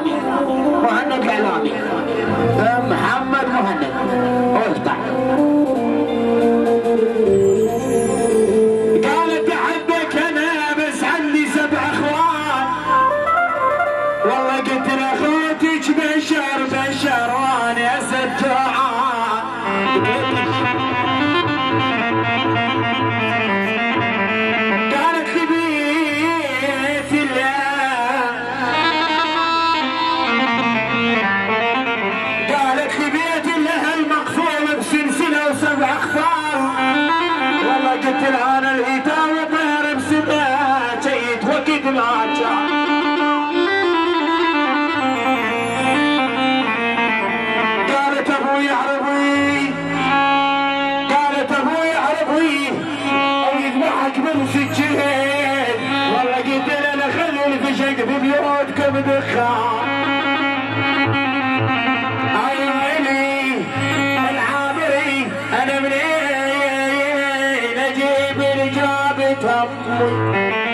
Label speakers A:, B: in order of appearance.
A: من مهند عيني يا الله مهند. اعلامي مهند اعلامي محمد مهند افتح قالت احبك أنا بس عندي سبع أخوان. والله قلت لأخوتك بشر بشر وأنا اسد ما جاء قالت أبوي عربي قالت أبوي عربي أو يذبحك بالسجين والله قلت لها خلي الفشق في بيوتكم دخان أنا منين؟ أجيب رجابة امي